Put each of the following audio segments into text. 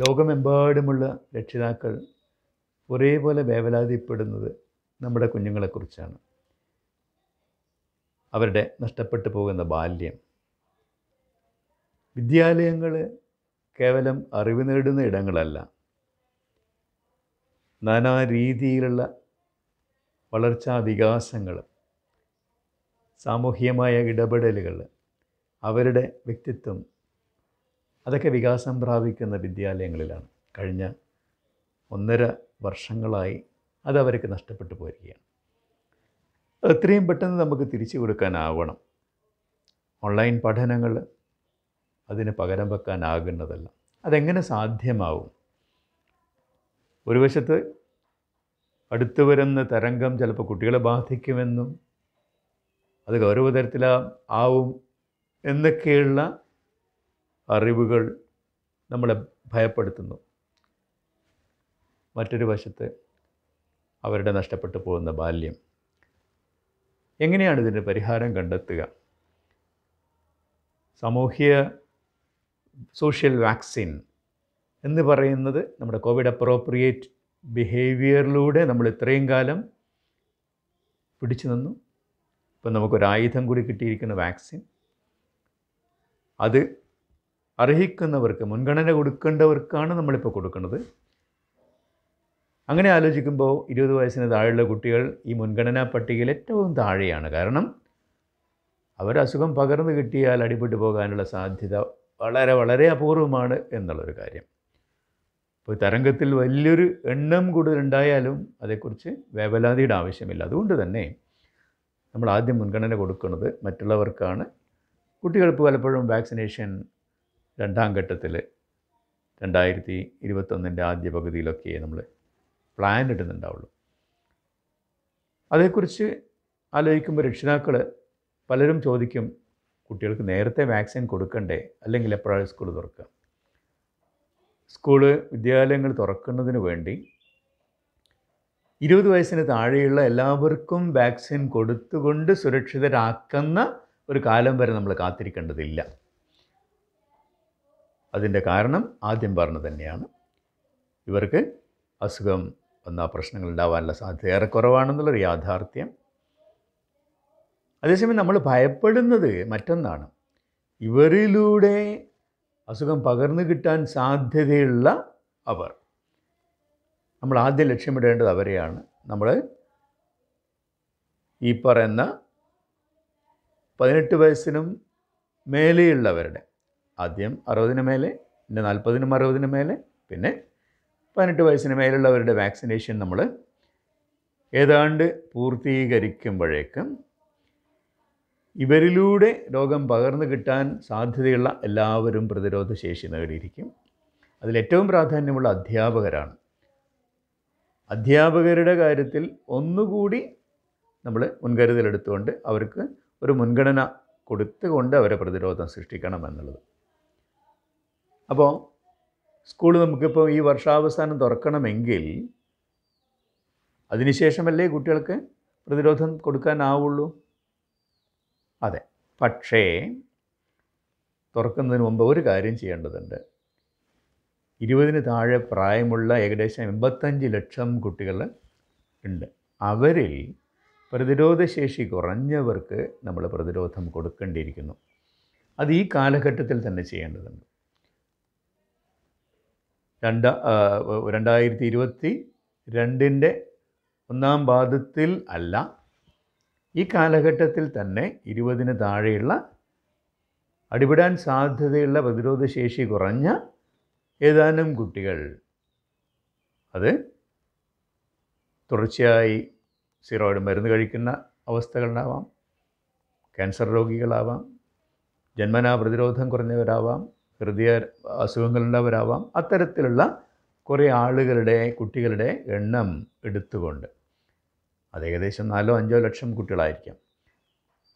ലോകമെമ്പാടുമുള്ള രക്ഷിതാക്കൾ ഒരേപോലെ വേവലാതിപ്പെടുന്നത് നമ്മുടെ കുഞ്ഞുങ്ങളെക്കുറിച്ചാണ്. അവരുടെ നഷ്ടപ്പെട്ടു പോകുന്ന ബാല്യം. വിദ്യാലയങ്ങൾ കേവലം അറിവ് നേടുന്ന ഇടങ്ങളല്ല. നാനാ രീതിയിലുള്ള വളർച്ചാ വികാസങ്ങൾ സാമൂഹികമായ ഇടപെടലുകൾ അവരുടെ വ്യക്തിത്വം അതൊക്കെ വികാസം പ്രാപിക്കുന്ന വിദ്യാലയങ്ങളിലാണ്. കഴിഞ്ഞ ഒന്നര വർഷങ്ങളായി അതവർക്ക് നഷ്ടപ്പെട്ടു പോയിരിക്കുകയാണ്. എത്രയും പെട്ടെന്ന് നമുക്ക് തിരിച്ചു കൊടുക്കാനാവണം. ഓൺലൈൻ പഠനങ്ങൾ അതിന് പകരം വെക്കാനാകുന്നതല്ല. അതെങ്ങനെ സാധ്യമാവും? ഒരു വശത്ത് അടുത്തു വരുന്ന തരംഗം ചിലപ്പോൾ കുട്ടികളെ ബാധിക്കുമെന്നും അത് ഗൗരവതരത്തിലാവും എന്നൊക്കെയുള്ള അറിവുകൾ നമ്മളെ ഭയപ്പെടുത്തുന്നു. മറ്റൊരു വശത്ത് അവരുടെ നഷ്ടപ്പെട്ടു പോകുന്ന ബാല്യം. എങ്ങനെയാണ് ഇതിന് പരിഹാരം കണ്ടെത്തുക? സാമൂഹ്യ സോഷ്യൽ വാക്സിൻ എന്ന് പറയുന്നത് നമ്മുടെ കോവിഡ് അപ്രോപ്രിയേറ്റ് ബിഹേവിയറിലൂടെ നമ്മൾ ഇത്രയും കാലം പിടിച്ചു നിന്നു. ഇപ്പം നമുക്കൊരായുധം കൂടി കിട്ടിയിരിക്കുന്ന വാക്സിൻ. അത് അർഹിക്കുന്നവർക്ക് മുൻഗണന കൊടുക്കേണ്ടവർക്കാണ് നമ്മളിപ്പോൾ കൊടുക്കുന്നത്. അങ്ങനെ ആലോചിക്കുമ്പോൾ ഇരുപത് വയസ്സിന് താഴെയുള്ള കുട്ടികൾ ഈ മുൻഗണനാ പട്ടികയിൽ ഏറ്റവും താഴെയാണ്. കാരണം അവർ അസുഖം പകർന്നു കിട്ടിയാൽ അടിപെട്ടു പോകാനുള്ള സാധ്യത വളരെ വളരെ അപൂർവമാണ് എന്നുള്ളൊരു കാര്യം. ഇപ്പോൾ തരംഗത്തിൽ വലിയൊരു എണ്ണം കൂടുതലുണ്ടായാലും അതേക്കുറിച്ച് വേവലാതിയുടെ ആവശ്യമില്ല. അതുകൊണ്ട് തന്നെ നമ്മൾ ആദ്യം മുൻഗണന കൊടുക്കുന്നത് മറ്റുള്ളവർക്കാണ്. കുട്ടികൾക്ക് പലപ്പോഴും വാക്സിനേഷൻ രണ്ടാം ഘട്ടത്തിൽ രണ്ടായിരത്തി ഇരുപത്തൊന്നിന്റെ ആദ്യ പകുതിയിലൊക്കെ നമ്മൾ പ്ലാൻ ഇടുന്നുണ്ടാവുള്ളൂ. അതേക്കുറിച്ച് ആലോചിക്കുമ്പോൾ രക്ഷിതാക്കൾ പലരും ചോദിക്കും കുട്ടികൾക്ക് നേരത്തെ വാക്സിൻ കൊടുക്കണ്ടേ? അല്ലെങ്കിൽ എപ്പോഴാണ് സ്കൂൾ തുറക്കുക? സ്കൂൾ വിദ്യാലയങ്ങൾ തുറക്കുന്നതിന് വേണ്ടി ഇരുപത് വയസ്സിന് താഴെയുള്ള എല്ലാവർക്കും വാക്സിൻ കൊടുത്തുകൊണ്ട് സുരക്ഷിതരാക്കുന്ന ഒരു കാലം വരെ നമ്മൾ കാത്തിരിക്കേണ്ടതില്ല. അതിന്റെ കാരണം ആദ്യം പറഞ്ഞത് തന്നെയാണ്. ഇവർക്ക് അസുഖം വന്ന പ്രശ്നങ്ങൾ ഉണ്ടാവാനുള്ള സാധ്യത ഏറെ കുറവാണെന്നുള്ളൊരു യാഥാർത്ഥ്യം. അതേസമയം നമ്മൾ ഭയപ്പെടുന്നത് മറ്റൊന്നാണ്. ഇവരിലൂടെ അസുഖം പകർന്നു കിട്ടാൻ സാധ്യതയുള്ള അവർ. നമ്മൾ ആദ്യം ലക്ഷ്യമിടേണ്ടത് അവരെയാണ്. നമ്മൾ ഈ പറയുന്ന പതിനെട്ട് വയസ്സിനും മേലെയുള്ളവരുടെ ആദ്യം അറുപതിന് മേലെ പിന്നെ നാൽപ്പതിനും അറുപതിന് മേലെ പിന്നെ പതിനെട്ട് വയസ്സിന് മേലുള്ളവരുടെ വാക്സിനേഷൻ നമ്മൾ ഏതാണ്ട് പൂർത്തീകരിക്കുമ്പോഴേക്കും ഇവരിലൂടെ രോഗം പകർന്നു കിട്ടാൻ സാധ്യതയുള്ള എല്ലാവരും പ്രതിരോധ ശേഷി നേടിയിരിക്കും. അതിലേറ്റവും പ്രാധാന്യമുള്ള അധ്യാപകരാണ്. അധ്യാപകരുടെ കാര്യത്തിൽ ഒന്നുകൂടി നമ്മൾ മുൻകരുതലെടുത്തുകൊണ്ട് അവർക്ക് ഒരു മുൻഗണന കൊടുത്തുകൊണ്ട് അവരെ പ്രതിരോധം സൃഷ്ടിക്കണം എന്നുള്ളത്. അപ്പോൾ സ്കൂൾ നമുക്കിപ്പോൾ ഈ വർഷാവസാനം തുറക്കണമെങ്കിൽ അതിനുശേഷമല്ലേ കുട്ടികൾക്ക് പ്രതിരോധം കൊടുക്കാനാവുള്ളൂ? അതെ. പക്ഷേ തുറക്കുന്നതിന് മുമ്പ് ഒരു കാര്യം ചെയ്യേണ്ടതുണ്ട്. ഇരുപതിന് താഴെ പ്രായമുള്ള ഏകദേശം എൺപത്തഞ്ച് ലക്ഷം കുട്ടികൾ ഉണ്ട്. അവരിൽ പ്രതിരോധശേഷി കുറഞ്ഞവർക്ക് നമ്മൾ പ്രതിരോധം കൊടുക്കേണ്ടിയിരിക്കുന്നു. അത് ഈ കാലഘട്ടത്തിൽ തന്നെ ചെയ്യേണ്ടതുണ്ട്. രണ്ട രണ്ടായിരത്തി ഇരുപത്തി രണ്ടിന്റെ ഒന്നാം പാദത്തിൽ അല്ല ഈ കാലഘട്ടത്തിൽ തന്നെ ഇരുപതിന് താഴെയുള്ള അടിപിടാൻ സാധ്യതയുള്ള പ്രതിരോധശേഷി കുറഞ്ഞ ഏതാനും കുട്ടികൾ. അത് തുടർച്ചയായി സീറോയിഡ് മരുന്ന് കഴിക്കുന്ന അവസ്ഥകളുണ്ടാവാം ക്യാൻസർ രോഗികളാവാം ജന്മനാ പ്രതിരോധം കുറഞ്ഞവരാവാം ഹൃദയ അസുഖങ്ങളുള്ളവരാവാം. അത്തരത്തിലുള്ള കുറേ ആളുകളുടെ കുട്ടികളുടെ എണ്ണം എടുത്തുകൊണ്ട് അത് ഏകദേശം നാലോ അഞ്ചോ ലക്ഷം കുട്ടികളായിരിക്കാം.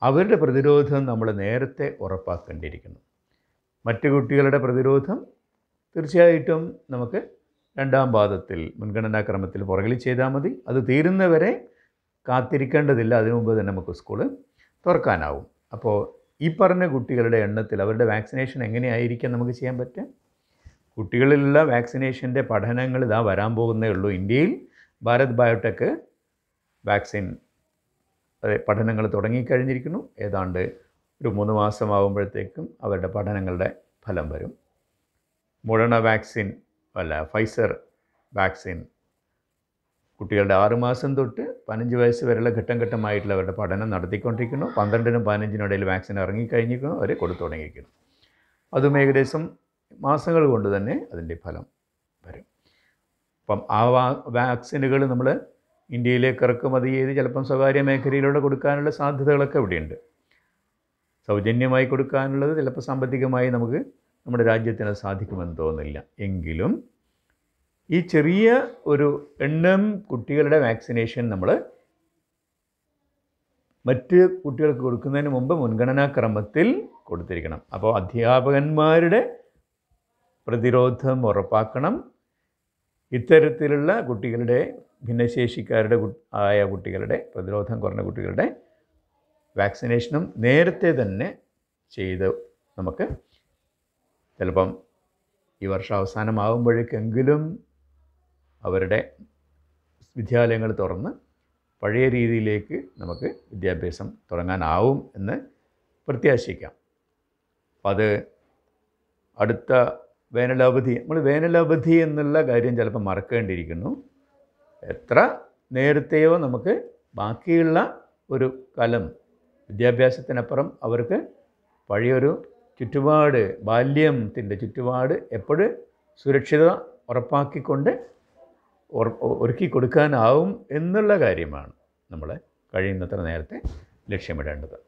അവരുടെ പ്രതിരോധം നമ്മൾ നേരത്തെ ഉറപ്പാക്കേണ്ടിയിരിക്കുന്നു. മറ്റു കുട്ടികളുടെ പ്രതിരോധം തീർച്ചയായിട്ടും നമുക്ക് രണ്ടാം പാദത്തിൽ മുൻഗണനാക്രമത്തിൽ പുറകിൽ ചെയ്താൽ മതി. അത് തീരുന്നവരെ കാത്തിരിക്കേണ്ടതില്ല. അതിനു മുമ്പ് തന്നെ നമുക്ക് സ്കൂൾ തുറക്കാനാവും. അപ്പോൾ ഈ പറഞ്ഞ കുട്ടികളുടെ എണ്ണത്തിൽ അവരുടെ വാക്സിനേഷൻ എങ്ങനെയായിരിക്കാം നമുക്ക് ചെയ്യാൻ പറ്റുക? കുട്ടികളിലുള്ള വാക്സിനേഷന്റെ പഠനങ്ങൾ ഇതാ വരാൻ പോകുന്നേ ഉള്ളൂ. ഇന്ത്യയിൽ ഭാരത് ബയോടെക് വാക്സിൻ പഠനങ്ങൾ തുടങ്ങിക്കഴിഞ്ഞിരിക്കുന്നു. ഏതാണ്ട് ഒരു മൂന്ന് മാസമാകുമ്പോഴത്തേക്കും അവരുടെ പഠനങ്ങളുടെ ഫലം വരും. മുഴണ വാക്സിൻ അല്ല ഫൈസർ വാക്സിൻ കുട്ടികളുടെ ആറുമാസം തൊട്ട് പതിനഞ്ച് വയസ്സ് വരെയുള്ള ഘട്ടം ഘട്ടമായിട്ടുള്ള അവരുടെ പഠനം നടത്തിക്കൊണ്ടിരിക്കുന്നു. പന്ത്രണ്ടിനും പതിനഞ്ചിനും ഇടയിൽ വാക്സിൻ ഇറങ്ങിക്കഴിഞ്ഞിരിക്കുന്നു. അവർ കൊടുത്തു തുടങ്ങിയിരിക്കുന്നു. അതും ഏകദേശം മാസങ്ങൾ കൊണ്ട് തന്നെ അതിന്റെ ഫലം വരും. അപ്പം ആ വാക്സിനുകൾ നമ്മൾ ഇന്ത്യയിലേക്ക് ഇറക്കുമതി ചെയ്ത് ചിലപ്പം സ്വകാര്യ മേഖലയിലൂടെ കൊടുക്കാനുള്ള സാധ്യതകളൊക്കെ ഇവിടെയുണ്ട്. സൗജന്യമായി കൊടുക്കാനുള്ളത് ചിലപ്പോൾ സാമ്പത്തികമായി നമുക്ക് നമ്മുടെ രാജ്യത്തിന് സാധിക്കുമെന്ന് തോന്നുന്നില്ല. എങ്കിലും ഈ ചെറിയ ഒരു എണ്ണം കുട്ടികളുടെ വാക്സിനേഷൻ നമ്മൾ മറ്റ് കുട്ടികൾക്ക് കൊടുക്കുന്നതിന് മുമ്പ് മുൻഗണനാക്രമത്തിൽ കൊടുത്തിരിക്കണം. അപ്പോൾ അധ്യാപകന്മാരുടെ പ്രതിരോധം ഉറപ്പാക്കണം. ഇത്തരത്തിലുള്ള കുട്ടികളുടെ ഭിന്നശേഷിക്കാരുടെ ആയ കുട്ടികളുടെ പ്രതിരോധം കുറഞ്ഞ കുട്ടികളുടെ വാക്സിനേഷനും നേരത്തെ തന്നെ ചെയ്ത് നമുക്ക് ചിലപ്പം ഈ വർഷം അവസാനമാകുമ്പോഴേക്കെങ്കിലും അവരുടെ വിദ്യാലയങ്ങൾ തുറന്ന് പഴയ രീതിയിലേക്ക് നമുക്ക് വിദ്യാഭ്യാസം തുടങ്ങാനാവും എന്ന് പ്രത്യാശിക്കാം. അത് അടുത്ത വേനലവധി നമ്മൾ വേനലവധി എന്നുള്ള കാര്യം ചിലപ്പോൾ മറക്കേണ്ടിയിരിക്കുന്നു. എത്ര നേരത്തെയോ നമുക്ക് ബാക്കിയുള്ള ഒരു കാലം വിദ്യാഭ്യാസത്തിനപ്പുറം അവർക്ക് പഴയൊരു ചുറ്റുപാട് ബാല്യത്തിന്റെ ചുറ്റുപാട് എപ്പോഴും സുരക്ഷിത ഉറപ്പാക്കിക്കൊണ്ട് ഉറ- ഒരുക്കി കൊടുക്കാനാവും എന്നുള്ള കാര്യമാണ് നമ്മൾ കഴിയുന്നത്ര നേരത്തെ ലക്ഷ്യമിടേണ്ടത്.